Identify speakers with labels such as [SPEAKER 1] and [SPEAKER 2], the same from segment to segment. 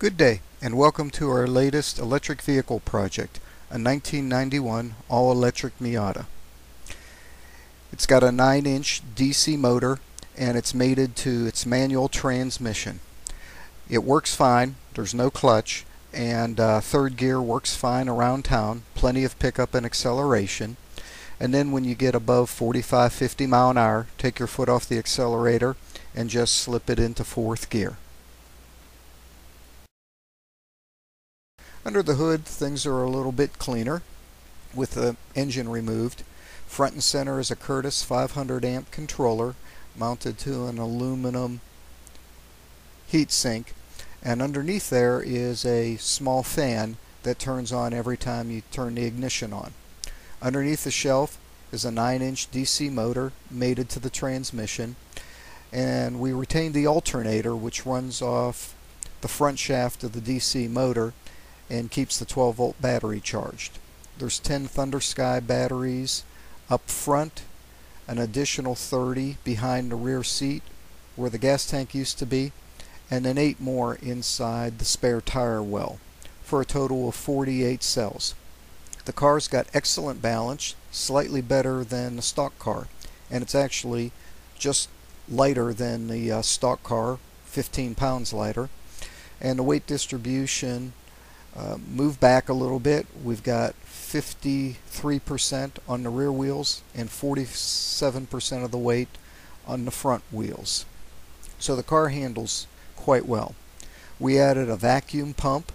[SPEAKER 1] Good day and welcome to our latest electric vehicle project, a 1991 all-electric Miata. It's got a 9-inch DC motor and it's mated to its manual transmission. It works fine, there's no clutch, and uh, third gear works fine around town, plenty of pickup and acceleration. And then when you get above 45-50 mile an hour, take your foot off the accelerator and just slip it into fourth gear. Under the hood, things are a little bit cleaner with the engine removed. Front and center is a Curtis 500 amp controller mounted to an aluminum heatsink and underneath there is a small fan that turns on every time you turn the ignition on. Underneath the shelf is a 9 inch DC motor mated to the transmission and we retained the alternator which runs off the front shaft of the DC motor and keeps the 12 volt battery charged. There's 10 Thunder Sky batteries up front, an additional 30 behind the rear seat where the gas tank used to be, and then 8 more inside the spare tire well for a total of 48 cells. The car's got excellent balance, slightly better than the stock car, and it's actually just lighter than the uh, stock car, 15 pounds lighter. And the weight distribution uh, move back a little bit. We've got 53% on the rear wheels and 47% of the weight on the front wheels. So the car handles quite well. We added a vacuum pump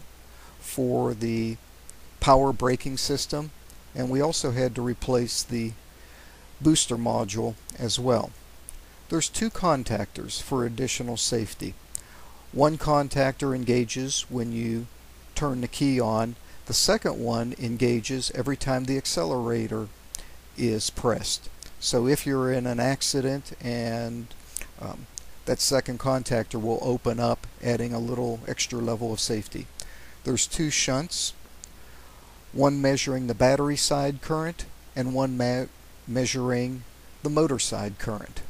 [SPEAKER 1] for the power braking system and we also had to replace the booster module as well. There's two contactors for additional safety. One contactor engages when you turn the key on. The second one engages every time the accelerator is pressed. So if you're in an accident and um, that second contactor will open up adding a little extra level of safety. There's two shunts, one measuring the battery side current and one measuring the motor side current.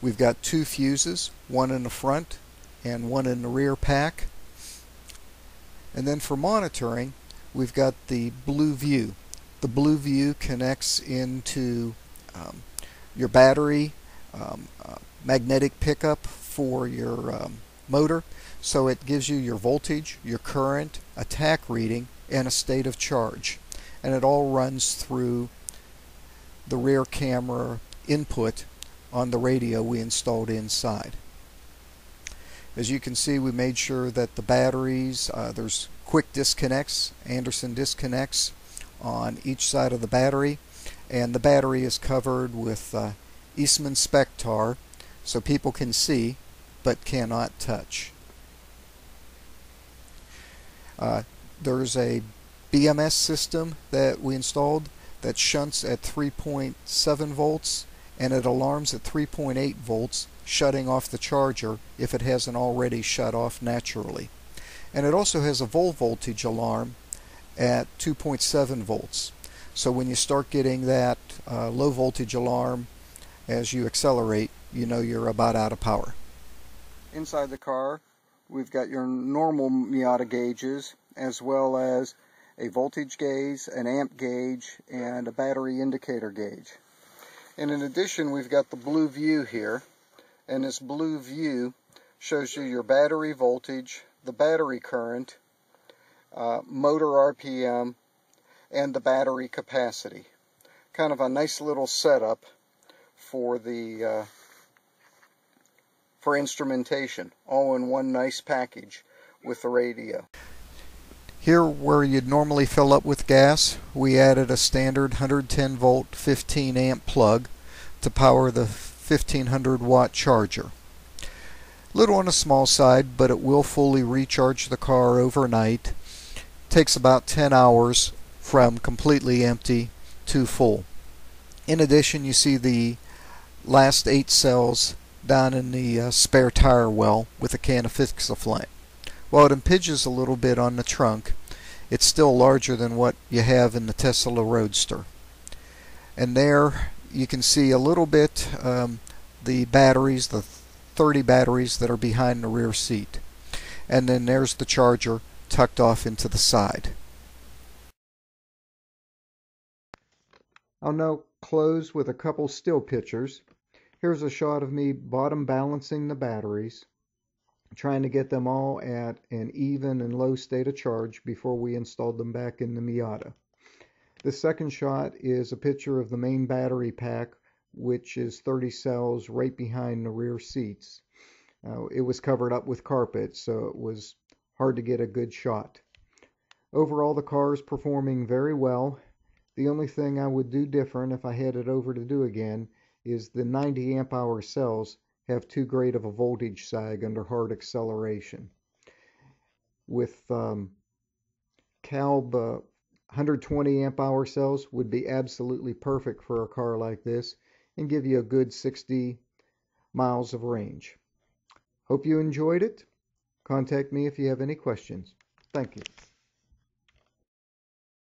[SPEAKER 1] We've got two fuses, one in the front and one in the rear pack. And then for monitoring, we've got the blue view. The blue view connects into um, your battery, um, uh, magnetic pickup for your um, motor. So it gives you your voltage, your current, a tach reading, and a state of charge. And it all runs through the rear camera input on the radio we installed inside. As you can see, we made sure that the batteries, uh, there's quick disconnects, Anderson disconnects on each side of the battery, and the battery is covered with uh, Eastman Spectar so people can see but cannot touch. Uh, there's a BMS system that we installed that shunts at 3.7 volts and it alarms at 3.8 volts shutting off the charger if it hasn't already shut off naturally. And it also has a full voltage alarm at 2.7 volts. So when you start getting that uh, low voltage alarm as you accelerate, you know you're about out of power. Inside the car, we've got your normal Miata gauges as well as a voltage gauge, an amp gauge, and a battery indicator gauge. And in addition, we've got the blue view here. And this blue view shows you your battery voltage, the battery current, uh, motor RPM, and the battery capacity. Kind of a nice little setup for the uh, for instrumentation, all in one nice package with the radio. Here where you'd normally fill up with gas, we added a standard 110 volt 15 amp plug to power the 1500 watt charger. Little on the small side, but it will fully recharge the car overnight. Takes about 10 hours from completely empty to full. In addition, you see the last 8 cells down in the uh, spare tire well with a can of Fix-A-Flat. While it impinges a little bit on the trunk, it's still larger than what you have in the Tesla Roadster. And there you can see a little bit um, the batteries, the 30 batteries that are behind the rear seat. and then there's the charger tucked off into the side. I'll now close with a couple still pictures. Here's a shot of me bottom balancing the batteries, trying to get them all at an even and low state of charge before we installed them back in the Miata. The second shot is a picture of the main battery pack, which is 30 cells right behind the rear seats. Uh, it was covered up with carpet, so it was hard to get a good shot. Overall, the car is performing very well. The only thing I would do different if I had it over to do again is the 90 amp hour cells have too great of a voltage sag under hard acceleration. With um, CALB uh, 120 amp hour cells would be absolutely perfect for a car like this and give you a good 60 miles of range. Hope you enjoyed it. Contact me if you have any questions. Thank you.